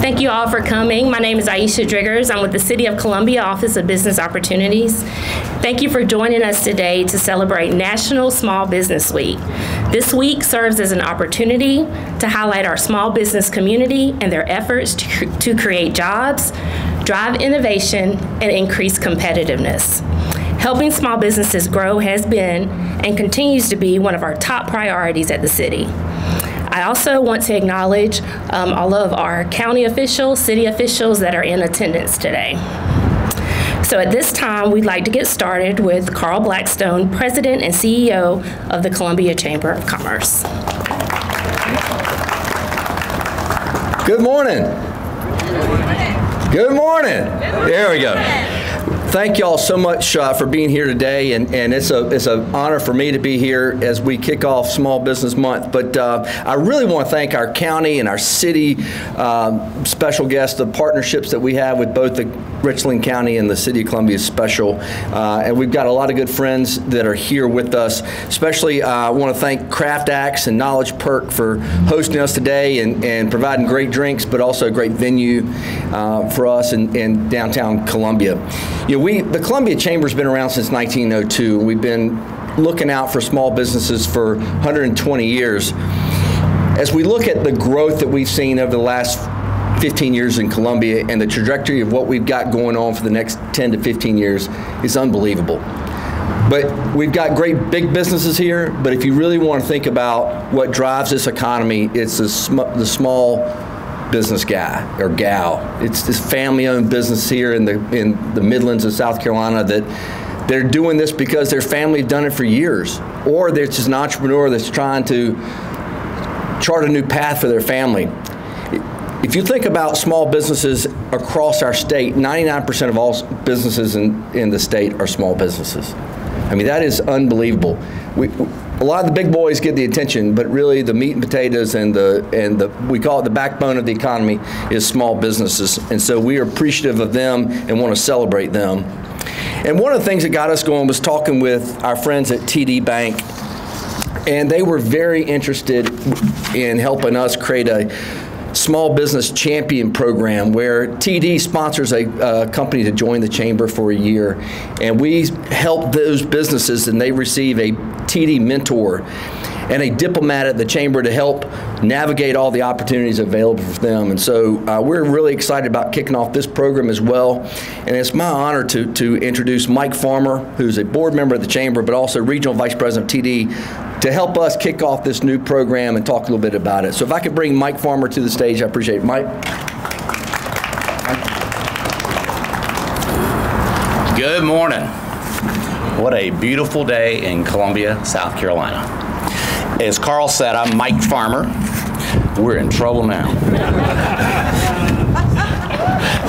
Thank you all for coming. My name is Aisha Driggers. I'm with the City of Columbia Office of Business Opportunities. Thank you for joining us today to celebrate National Small Business Week. This week serves as an opportunity to highlight our small business community and their efforts to, to create jobs, drive innovation, and increase competitiveness. Helping small businesses grow has been and continues to be one of our top priorities at the city. I also want to acknowledge um, all of our county officials, city officials that are in attendance today. So at this time, we'd like to get started with Carl Blackstone, President and CEO of the Columbia Chamber of Commerce. Good morning. Good morning. There we go. Thank you all so much uh, for being here today, and, and it's a it's an honor for me to be here as we kick off Small Business Month. But uh, I really want to thank our county and our city um, special guests, the partnerships that we have with both the Richland County and the City of Columbia Special, uh, and we've got a lot of good friends that are here with us. Especially, uh, I want to thank Craft Axe and Knowledge Perk for hosting us today and, and providing great drinks, but also a great venue uh, for us in, in downtown Columbia. You know, we the Columbia Chamber's been around since 1902. We've been looking out for small businesses for 120 years. As we look at the growth that we've seen over the last 15 years in Columbia and the trajectory of what we've got going on for the next 10 to 15 years is unbelievable. But we've got great big businesses here, but if you really want to think about what drives this economy, it's the, sm- the small business guy or gal. It's this family-owned business here in the in the Midlands of South Carolina that they're doing this because their family done it for years, or they're just an entrepreneur that's trying to chart a new path for their family. If you think about small businesses across our state, 99% of all businesses in, in the state are small businesses. I mean, that is unbelievable. We, a lot of the big boys get the attention, but really the meat and potatoes and the and the we call it the backbone of the economy is small businesses, and so we are appreciative of them and want to celebrate them. And one of the things that got us going was talking with our friends at TD Bank, and they were very interested in helping us create a small business champion program where TD sponsors a, a, company to join the chamber for a year, and we help those businesses and they receive a TD mentor and a diplomat at the chamber to help navigate all the opportunities available for them. And so uh, we're really excited about kicking off this program as well. And it's my honor to, to introduce Mike Farmer, who's a board member of the chamber, but also regional vice president of TD, to help us kick off this new program and talk a little bit about it. So if I could bring Mike Farmer to the stage, I appreciate it. Mike. Good morning. What a beautiful day in Columbia, South Carolina. As Carl said, I'm Mike Farmer. We're in trouble now.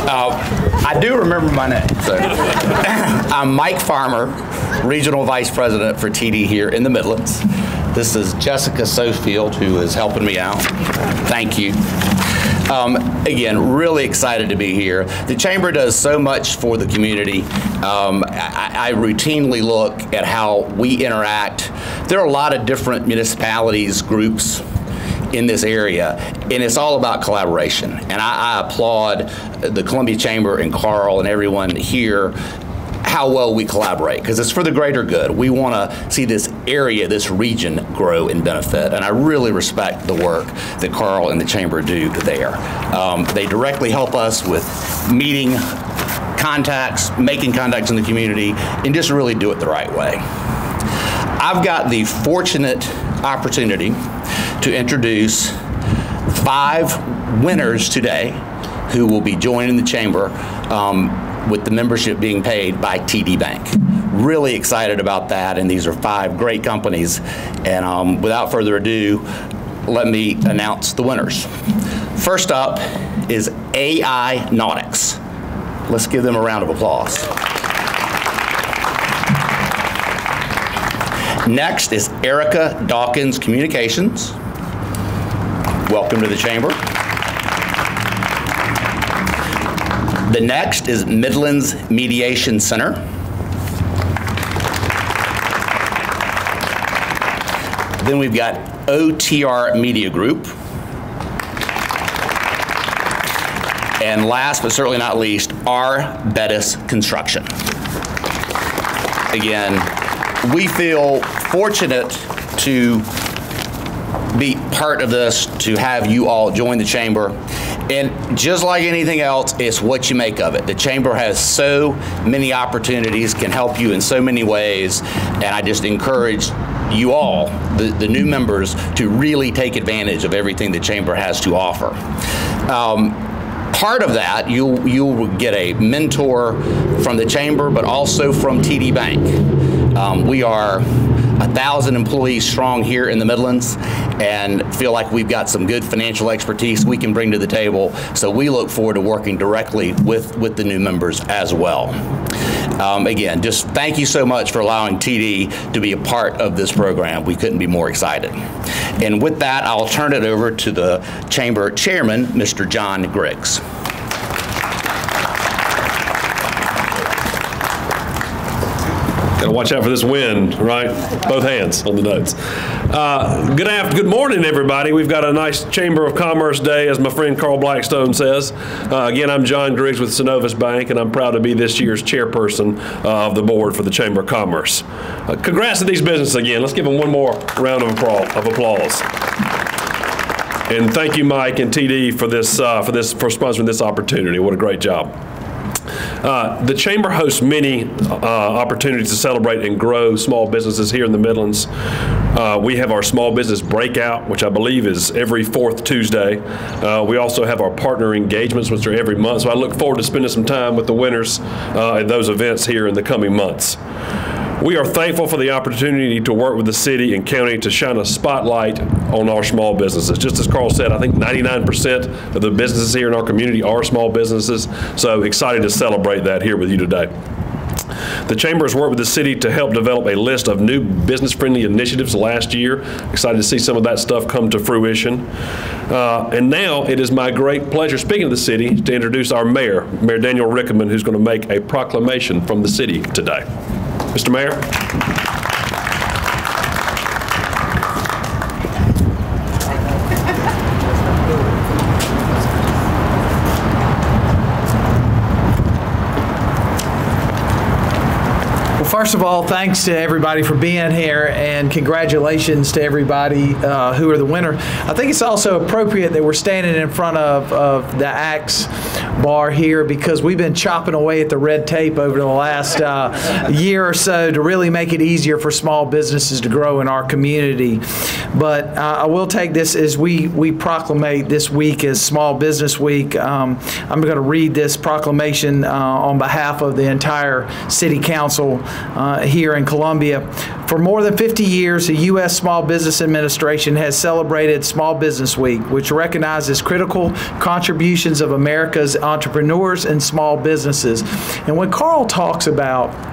uh, I do remember my name. So. I'm Mike Farmer, Regional Vice President for TD here in the Midlands. This is Jessica Sofield, who is helping me out. Thank you. Um, again, really excited to be here. The Chamber does so much for the community. Um, I, I, routinely look at how we interact. There are a lot of different municipalities, groups in this area, and it's all about collaboration. And I, I applaud the Columbia Chamber and Carl and everyone here how well we collaborate because it's for the greater good. We want to see this area, this region grow and benefit. And I really respect the work that Carl and the Chamber do there. Um, they directly help us with meeting contacts, making contacts in the community, and just really do it the right way. I've got the fortunate opportunity to introduce five winners today who will be joining the Chamber. Um, with the membership being paid by TD Bank. Really excited about that, and these are five great companies. And um, without further ado, let me announce the winners. First up is AI Nautics. Let's give them a round of applause. Next is Erica Dawkins Communications. Welcome to the chamber. The next is Midlands Mediation Center. Then we've got OTR Media Group. And last but certainly not least, R. Bettis Construction. Again, we feel fortunate to be part of this, to have you all join the chamber. And just like anything else, it's what you make of it. The chamber has so many opportunities, can help you in so many ways, and I just encourage you all, the, the new members, to really take advantage of everything the chamber has to offer. Um, part of that, you'll, you'll get a mentor from the chamber, but also from TD Bank. Um, we are a thousand employees strong here in the Midlands and feel like we've got some good financial expertise we can bring to the table. So we look forward to working directly with, with the new members as well. Um, again, just thank you so much for allowing TD to be a part of this program. We couldn't be more excited. And with that, I'll turn it over to the Chamber Chairman, Mr. John Griggs. Got to watch out for this wind, right? Both hands on the notes. Uh, good after, good morning, everybody. We've got a nice Chamber of Commerce day, as my friend Carl Blackstone says. Uh, again, I'm John Griggs with Synovus Bank, and I'm proud to be this year's chairperson uh, of the board for the Chamber of Commerce. Uh, congrats to these businesses again. Let's give them one more round of applause. And thank you, Mike and TD, for this uh, for this for sponsoring this opportunity. What a great job. Uh, the Chamber hosts many uh, opportunities to celebrate and grow small businesses here in the Midlands. Uh, we have our small business breakout, which I believe is every fourth Tuesday. Uh, we also have our partner engagements, which are every month. So I look forward to spending some time with the winners uh, at those events here in the coming months. We are thankful for the opportunity to work with the city and county to shine a spotlight on our small businesses. Just as Carl said, I think 99% of the businesses here in our community are small businesses, so excited to celebrate that here with you today. The Chamber has worked with the city to help develop a list of new business-friendly initiatives last year. Excited to see some of that stuff come to fruition. Uh, and now it is my great pleasure, speaking of the city, to introduce our mayor, Mayor Daniel Rickenmann, who's going to make a proclamation from the city today. Mr. Mayor? First of all, thanks to everybody for being here, and congratulations to everybody uh, who are the winner. I think it's also appropriate that we're standing in front of, of the Axe bar here because we've been chopping away at the red tape over the last uh, year or so to really make it easier for small businesses to grow in our community. But uh, I will take this as we, we proclamate this week as Small Business Week. Um, I'm going to read this proclamation uh, on behalf of the entire City Council uh, here in Columbia. For more than 50 years, the U.S. Small Business Administration has celebrated Small Business Week, which recognizes critical contributions of America's entrepreneurs and small businesses. And when Carl talks about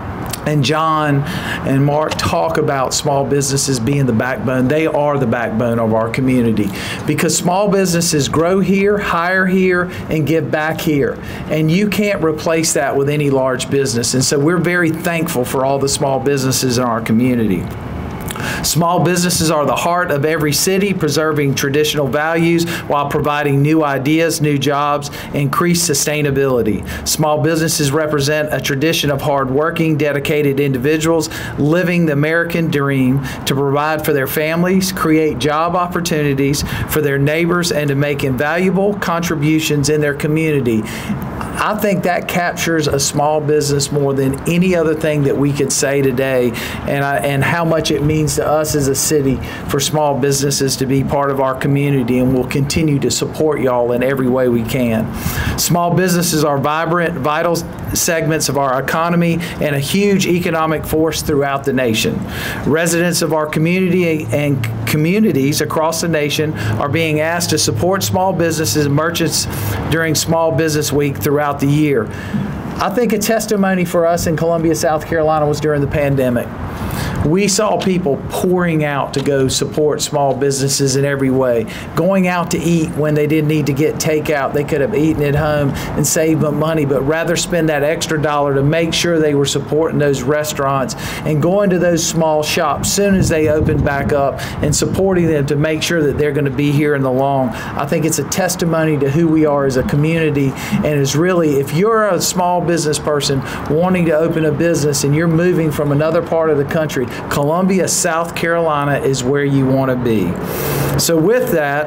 and John and Mark talk about small businesses being the backbone. They are the backbone of our community because small businesses grow here, hire here, and give back here. And you can't replace that with any large business. And so we're very thankful for all the small businesses in our community. Small businesses are the heart of every city, preserving traditional values while providing new ideas, new jobs, increased sustainability. Small businesses represent a tradition of hardworking, dedicated individuals living the American dream to provide for their families, create job opportunities for their neighbors, and to make invaluable contributions in their community. I think that captures a small business more than any other thing that we could say today, and I, and how much it means to us as a city for small businesses to be part of our community, and we'll continue to support y'all in every way we can. Small businesses are vibrant, vital segments of our economy and a huge economic force throughout the nation. Residents of our community and communities across the nation are being asked to support small businesses and merchants during Small Business Week throughout the year. I think a testimony for us in Columbia, South Carolina was during the pandemic. We saw people pouring out to go support small businesses in every way, going out to eat when they didn't need to get takeout. They could have eaten at home and saved money, but rather spend that extra dollar to make sure they were supporting those restaurants and going to those small shops soon as they open back up and supporting them to make sure that they're going to be here in the long. I think it's a testimony to who we are as a community and is really if you're a small business person wanting to open a business and you're moving from another part of the country, Columbia, South Carolina is where you want to be. So with that,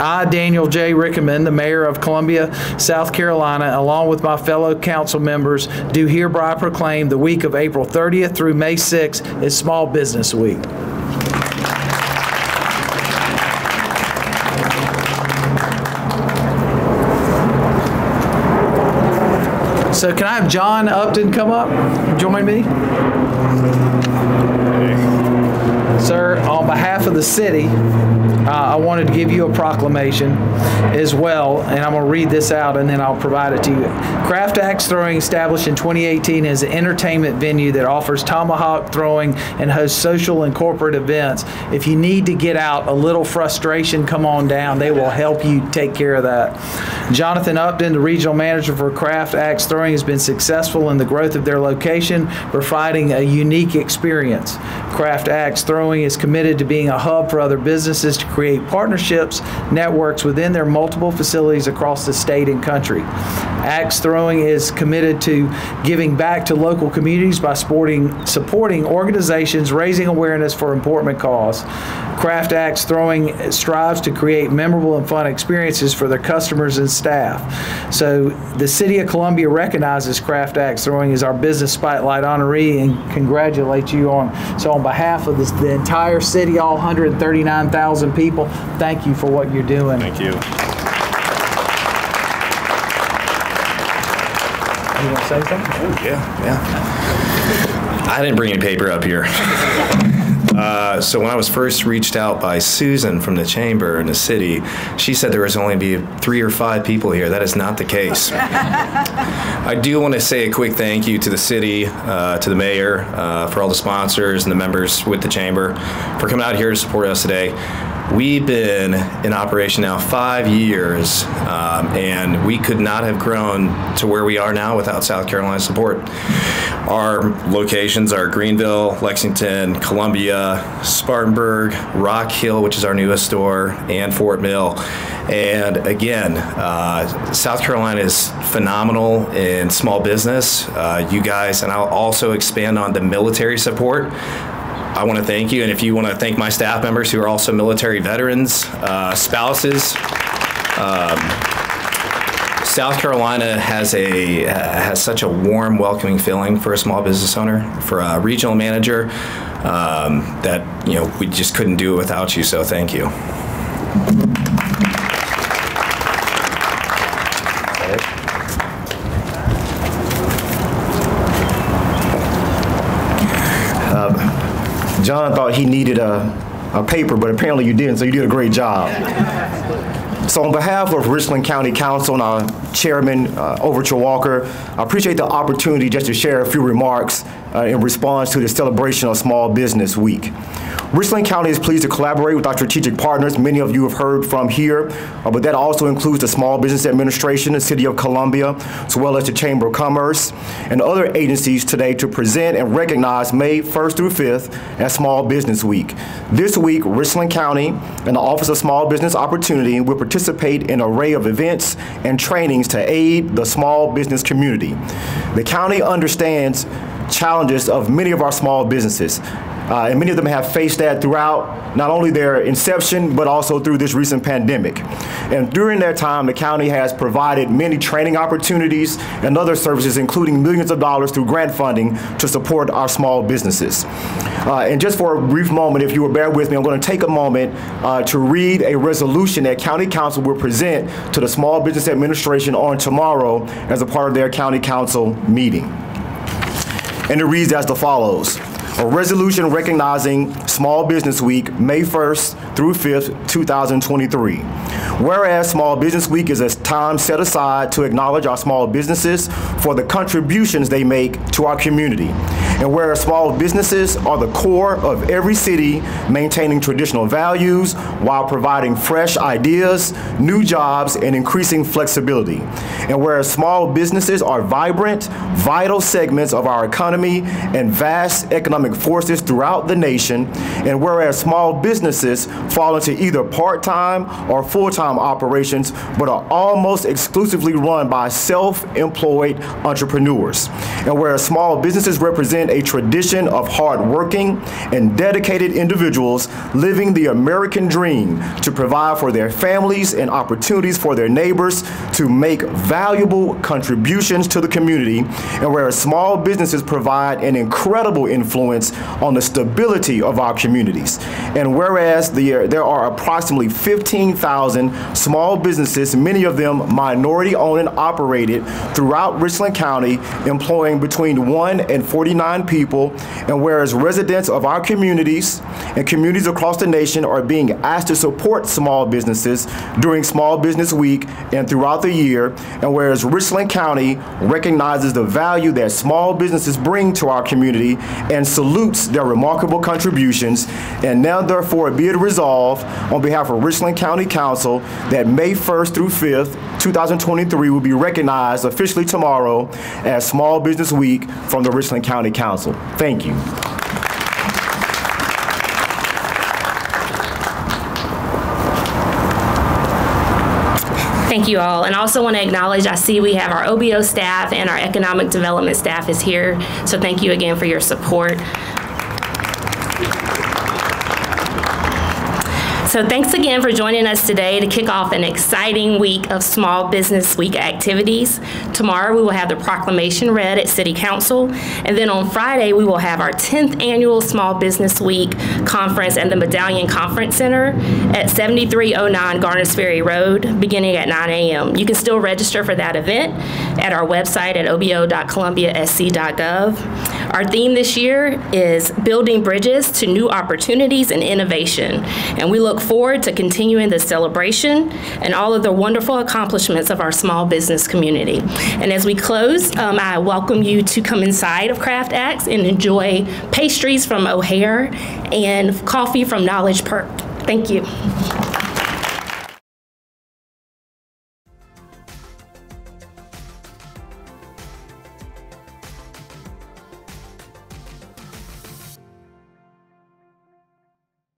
I, Daniel J. Rickenmann, the mayor of Columbia, South Carolina, along with my fellow council members, do hereby proclaim the week of April 30th through May 6th as Small Business Week. So can I have John Upton come up, join me? Sir, on behalf of the city, uh, I wanted to give you a proclamation as well, and I'm going to read this out and then I'll provide it to you. Craft Axe Throwing, established in 2018, is an entertainment venue that offers tomahawk throwing and hosts social and corporate events. If you need to get out a little frustration, come on down. They will help you take care of that. Jonathan Upton, the regional manager for Craft Axe Throwing, has been successful in the growth of their location, providing a unique experience. Craft Axe Throwing is committed to being a hub for other businesses to create partnerships, networks within their multiple facilities across the state and country. Axe Throwing is committed to giving back to local communities by sporting, supporting organizations raising awareness for important cause. Craft Axe Throwing strives to create memorable and fun experiences for their customers and staff. So the City of Columbia recognizes Craft Axe Throwing as our Business Spotlight honoree and congratulates you on. So on behalf of this, the entire city, all 139,000 people, thank you for what you're doing. Thank you. You want to say something? Yeah, yeah. I didn't bring any paper up here. Uh, so when I was first reached out by Susan from the chamber in the city, she said there was only be three or five people here. That is not the case. I do want to say a quick thank you to the city, uh, to the mayor, uh, for all the sponsors and the members with the chamber for coming out here to support us today. We've been in operation now five years, um, and we could not have grown to where we are now without South Carolina support. Our locations are Greenville, Lexington, Columbia, Spartanburg, Rock Hill, which is our newest store, and Fort Mill. And again, uh, South Carolina is phenomenal in small business. Uh, you guys, and I'll also expand on the military support. I want to thank you, and if you want to thank my staff members who are also military veterans, uh, spouses. Um, South Carolina has a uh, has such a warm, welcoming feeling for a small business owner, for a regional manager, um, that you know we just couldn't do it without you. So thank you. John thought he needed a, a paper, but apparently you didn't, so you did a great job. So on behalf of Richland County Council and our chairman, uh, Overture Walker, I appreciate the opportunity just to share a few remarks uh, in response to the celebration of Small Business Week. Richland County is pleased to collaborate with our strategic partners. Many of you have heard from here, uh, but that also includes the Small Business Administration, the City of Columbia, as well as the Chamber of Commerce and other agencies today to present and recognize May 1st through 5th as Small Business Week. This week, Richland County and the Office of Small Business Opportunity will participate in an array of events and trainings to aid the small business community. The county understands challenges of many of our small businesses. Uh, and many of them have faced that throughout not only their inception, but also through this recent pandemic. And during that time, the county has provided many training opportunities and other services, including millions of dollars through grant funding to support our small businesses. Uh, and just for a brief moment, if you will bear with me, I'm going to take a moment uh, to read a resolution that County Council will present to the Small Business Administration on tomorrow as a part of their County Council meeting. And it reads as the follows. A resolution recognizing Small Business Week, May 1st through 5th, 2023. Whereas Small Business Week is a time set aside to acknowledge our small businesses for the contributions they make to our community. And whereas small businesses are the core of every city, maintaining traditional values while providing fresh ideas, new jobs, and increasing flexibility. And whereas small businesses are vibrant, vital segments of our economy and vast economic forces throughout the nation, and whereas small businesses fall into either part-time or full-time operations, but are almost exclusively run by self-employed entrepreneurs. And whereas small businesses represent a tradition of hardworking and dedicated individuals living the American dream to provide for their families and opportunities for their neighbors to make valuable contributions to the community, and whereas small businesses provide an incredible influence on the stability of our communities. And whereas the, there are approximately 15,000 small businesses, many of them minority owned and operated throughout Richland County, employing between 1 and 49 people, and whereas residents of our communities and communities across the nation are being asked to support small businesses during Small Business Week and throughout the year, and whereas Richland County recognizes the value that small businesses bring to our community and salutes their remarkable contributions, and now therefore be it resolved on behalf of Richland County Council that May 1st through 5th, 2023 will be recognized officially tomorrow as Small Business Week from the Richland County Council. Thank you. Thank you all. And I also want to acknowledge, I see we have our OBO staff and our economic development staff is here. So thank you again for your support. So thanks again for joining us today to kick off an exciting week of Small Business Week activities. Tomorrow we will have the proclamation read at City Council, and then on Friday we will have our 10th annual Small Business Week conference at the Medallion Conference Center at 7309 Garners Ferry Road, beginning at 9 a.m. You can still register for that event at our website at obo.columbiasc.gov. Our theme this year is building bridges to new opportunities and innovation, and we look forward to continuing the celebration and all of the wonderful accomplishments of our small business community. And as we close, um, I welcome you to come inside of Craft Axe and enjoy pastries from O'Hare and coffee from Knowledge Perk. Thank you.